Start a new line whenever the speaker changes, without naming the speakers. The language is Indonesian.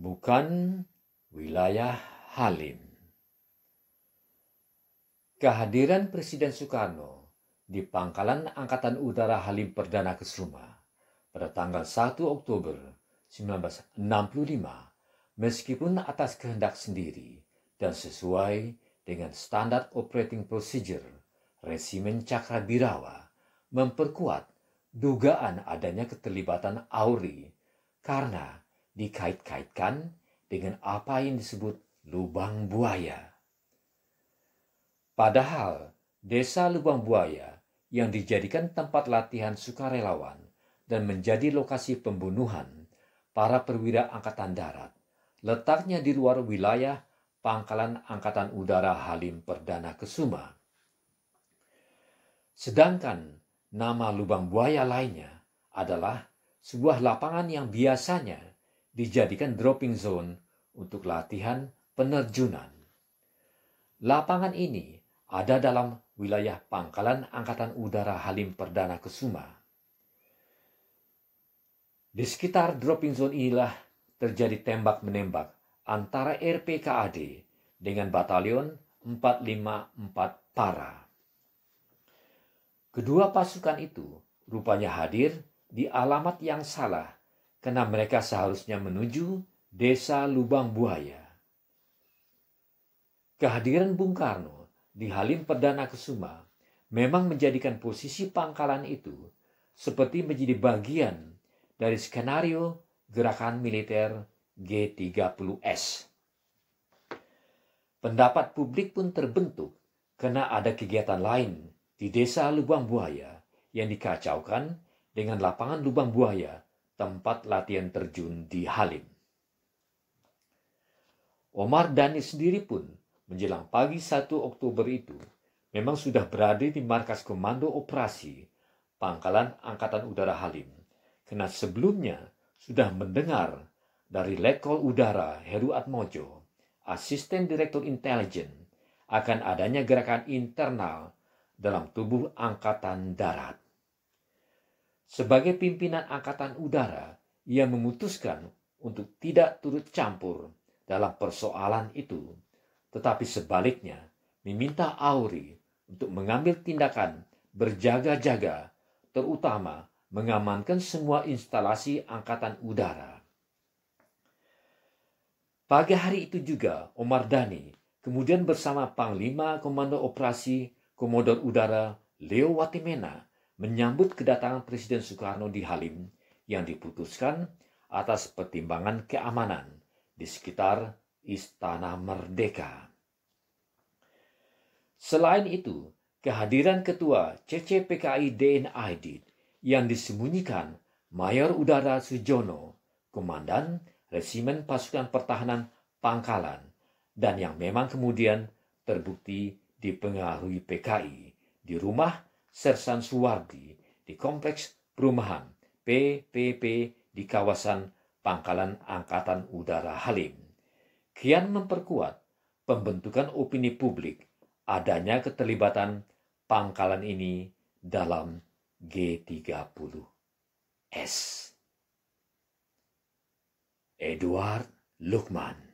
bukan wilayah Halim. Kehadiran Presiden Soekarno di Pangkalan Angkatan Udara Halim Perdana Kusuma pada tanggal 1 Oktober 1965 meskipun atas kehendak sendiri dan sesuai dengan standar operating procedure resimen Cakrabirawa memperkuat dugaan adanya keterlibatan Auri karena dikait-kaitkan dengan apa yang disebut lubang buaya. Padahal desa lubang buaya yang dijadikan tempat latihan sukarelawan dan menjadi lokasi pembunuhan para perwira angkatan darat letaknya di luar wilayah pangkalan angkatan udara Halim Perdana Kesuma. Sedangkan nama lubang buaya lainnya adalah sebuah lapangan yang biasanya dijadikan dropping zone untuk latihan penerjunan. Lapangan ini ada dalam wilayah pangkalan Angkatan Udara Halim Perdana Kusuma. Di sekitar dropping zone inilah terjadi tembak-menembak antara RPKAD dengan batalion 454 Para. Kedua pasukan itu rupanya hadir di alamat yang salah karena mereka seharusnya menuju desa Lubang Buaya. Kehadiran Bung Karno di Halim Perdana Kusuma memang menjadikan posisi pangkalan itu seperti menjadi bagian dari skenario gerakan militer G30S. Pendapat publik pun terbentuk karena ada kegiatan lain di desa Lubang Buaya yang dikacaukan dengan lapangan Lubang Buaya, tempat latihan terjun di Halim. Omar Dhani sendiri pun menjelang pagi 1 Oktober itu memang sudah berada di markas komando operasi Pangkalan Angkatan Udara Halim. Karena sebelumnya sudah mendengar dari Letkol Udara Heru Atmojo, Asisten Direktur Intelijen, akan adanya gerakan internal dalam tubuh Angkatan Darat. Sebagai pimpinan Angkatan Udara, ia memutuskan untuk tidak turut campur dalam persoalan itu, tetapi sebaliknya meminta Auri untuk mengambil tindakan berjaga-jaga, terutama mengamankan semua instalasi Angkatan Udara. Pagi hari itu juga Omar Dhani kemudian bersama Panglima Komando Operasi Komodor Udara Leo Watimena menyambut kedatangan Presiden Soekarno di Halim yang diputuskan atas pertimbangan keamanan di sekitar Istana Merdeka. Selain itu, kehadiran Ketua CCPKI DNID yang disembunyikan Mayor Udara Sujono, Komandan Resimen Pasukan Pertahanan Pangkalan, dan yang memang kemudian terbukti dipengaruhi PKI di rumah Sersan Suwardi di kompleks perumahan PPP di kawasan Pangkalan Angkatan Udara Halim. Kian memperkuat pembentukan opini publik adanya keterlibatan pangkalan ini dalam G30S. Edward Lukman